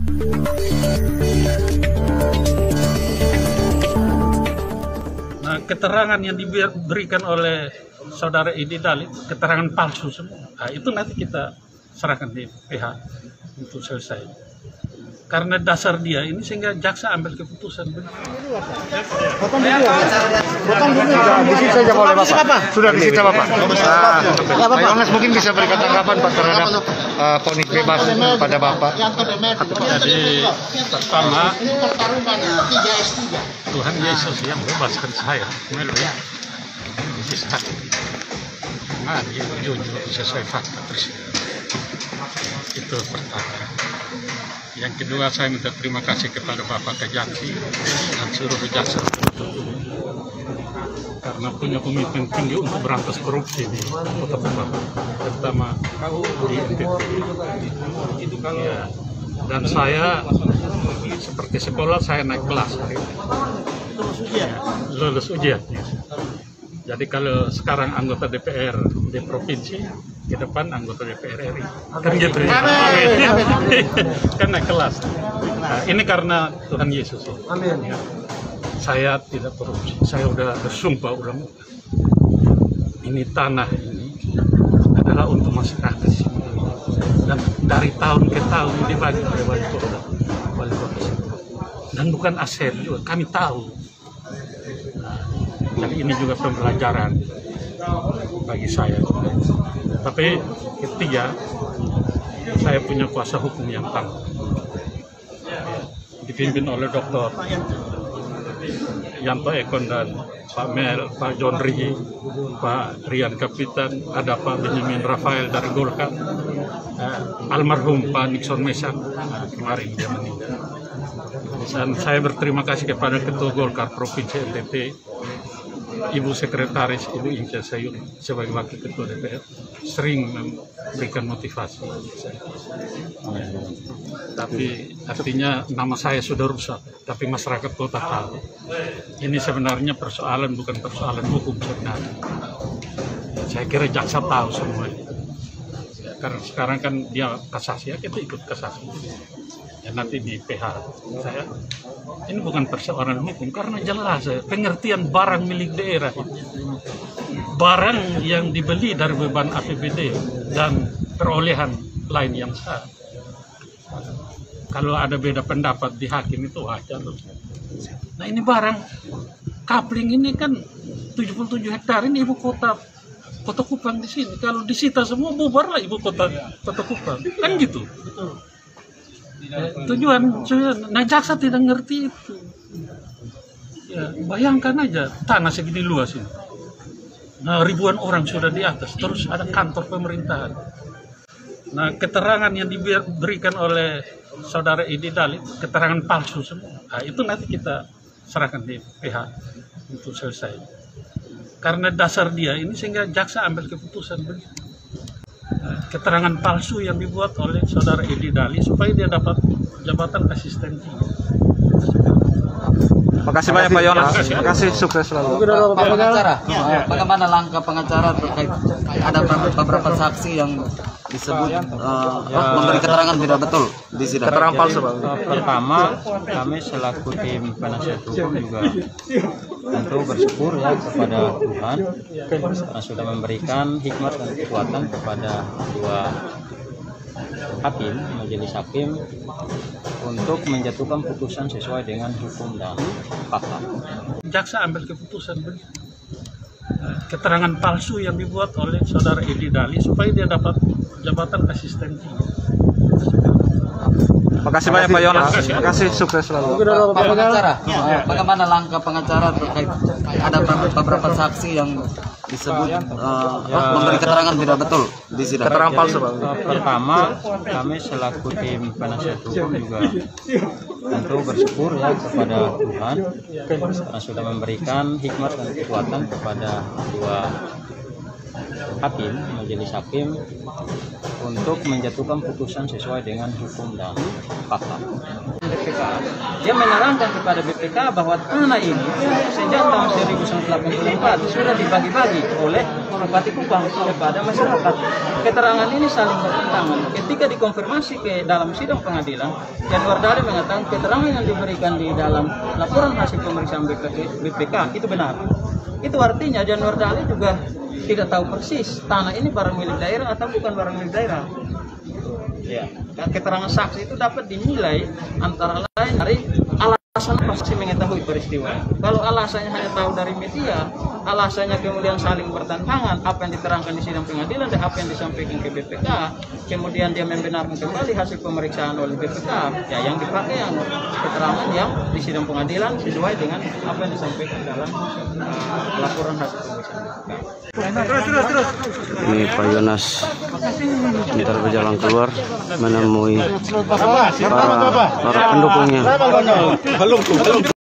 Nah, keterangan yang diberikan oleh saudara Idi Dalil, keterangan palsu semua. Nah, itu nanti kita serahkan di pihak untuk selesai. Karena dasar dia ini sehingga jaksa ambil keputusan. Potong dulu. Potong dulu. Saja Bapak. Sudah di situ Bapak. Nah, Pak Yones mungkin bisa berikan tanggapan Pak terhadap uh, vonis bebas pada Bapak. Jadi pertama Tuhan Yesus yang bebaskan saya melalui Yesus hati. Nah, dia jujur sesuai fakta persidangan. Itu pertama. Yang kedua saya minta terima kasih kepada Bapak Kejaksi dan seluruh jaksa karena punya komitmen tinggi untuk berantas korupsi di Kota Tuban, terutama di NTT. Ya. Dan saya seperti sekolah saya naik kelas. Ya, lulus ujian. Jadi kalau sekarang anggota DPR di provinsi, ke depan anggota DPR RI. Kan gitu ya. kan naik kelas. Nah, ini karena Tuhan Yesus. ya. Amin. Ya. Saya tidak korupsi. Saya udah bersumpah ulang. Ini tanah ini adalah untuk masyarakat sini. Dan dari tahun ke tahun dibagi oleh wali kota, wali kota. Dan bukan aset juga, kami tahu. Jadi ini juga pembelajaran bagi saya. Tapi ketiga, saya punya kuasa hukum yang tangguh. Dipimpin oleh Dr. Yanto Ekon dan Pak Mel, Pak John Ri, Pak Rian Kapitan, ada Pak Benjamin Rafael dari Golkar, eh, almarhum Pak Nixon Mesan, nah, kemarin dia meninggal. Dan saya berterima kasih kepada Ketua Golkar Provinsi NTT, Ibu Sekretaris, Ibu Inca Sayur sebagai Wakil Ketua DPR, sering memberikan motivasi. Tapi artinya nama saya sudah rusak, tapi masyarakat kota tahu. Ini sebenarnya persoalan bukan persoalan hukum sebenarnya. Saya kira jaksa tahu semua. Karena sekarang kan dia kasasi, ya kita ikut kasasi. Ya, nanti di PH saya ini bukan persoalan hukum karena jelas ya, pengertian barang milik daerah barang yang dibeli dari beban APBD dan perolehan lain yang sah kalau ada beda pendapat di hakim itu wajar loh. nah ini barang kapling ini kan 77 hektar ini ibu kota kota Kupang di sini. Kalau disita semua bubarlah ibu kota kota Kupang. Kan gitu. Tujuan tujuan. Nah jaksa tidak ngerti itu. Ya bayangkan aja tanah segini luas ini. Nah ribuan orang sudah di atas terus ada kantor pemerintahan. Nah keterangan yang diberikan oleh saudara Idi Dalil keterangan palsu semua. Nah, itu nanti kita serahkan di pihak untuk selesai karena dasar dia ini sehingga jaksa ambil keputusan begitu. Nah, keterangan palsu yang dibuat oleh saudara Edi Dali supaya dia dapat jabatan asisten Makasih banyak Pak Yones. Terima kasih. Sukses selalu. Pak pengacara, bagaimana langkah pengacara terkait ada beberapa saksi yang disebut eh, memberi keterangan tidak betul di sidang. Keterangan palsu Pak. Pertama kami selaku tim penasihat hukum juga tentu bersyukur ya kepada Tuhan karena sudah memberikan hikmat dan kekuatan kepada dua hakim majelis hakim untuk menjatuhkan putusan sesuai dengan hukum dan fakta. jaksa ambil keputusan keterangan palsu yang dibuat oleh saudara Edi Dali supaya dia dapat jabatan asisten Makasih banyak Pak Yones. Terima kasih sukses selalu. Pak pengacara, bagaimana langkah pengacara terkait ada beberapa saksi yang disebut eh, memberi keterangan tidak betul di sidang. Keterangan palsu Pak. Eh, Pertama kami selaku tim penasihat hukum juga tentu bersyukur ya kepada Tuhan karena sudah memberikan hikmat dan kekuatan kepada dua hakim, majelis hakim untuk menjatuhkan putusan sesuai dengan hukum dan fakta. Dia menerangkan kepada BPK bahwa tanah ini sejak tahun 1984 sudah dibagi-bagi oleh Bupati Kupang kepada masyarakat. Keterangan ini saling bertentangan. Ketika dikonfirmasi ke dalam sidang pengadilan, Januar Dali mengatakan keterangan yang diberikan di dalam laporan hasil pemeriksaan BPK itu benar. Itu artinya Januar Dali juga tidak tahu persis tanah ini barang milik daerah atau bukan barang milik daerah. Ya, keterangan saksi itu dapat dinilai antara lain dari alasan apa saksi mengetahui peristiwa. Kalau alasannya hanya tahu dari media, alasannya kemudian saling bertentangan apa yang diterangkan di sidang pengadilan dan apa yang disampaikan ke BPK, kemudian dia membenarkan kembali hasil pemeriksaan oleh BPK, ya yang dipakai yang keterangan yang di sidang pengadilan sesuai dengan apa yang disampaikan dalam uh, laporan hasil pemeriksaan BPK. Ini Pak Yonas sebentar berjalan keluar menemui para, para pendukungnya. Alô, alô.